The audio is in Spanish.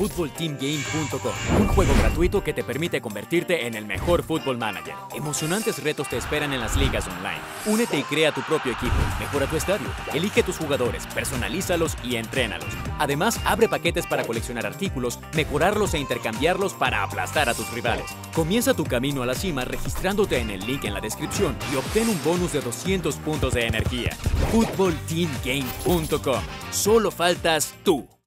footballteamgame.com, un juego gratuito que te permite convertirte en el mejor fútbol Manager. Emocionantes retos te esperan en las ligas online. Únete y crea tu propio equipo, mejora tu estadio, elige tus jugadores, personalízalos y entrénalos. Además, abre paquetes para coleccionar artículos, mejorarlos e intercambiarlos para aplastar a tus rivales. Comienza tu camino a la cima registrándote en el link en la descripción y obtén un bonus de 200 puntos de energía. footballteamgame.com. Solo faltas tú.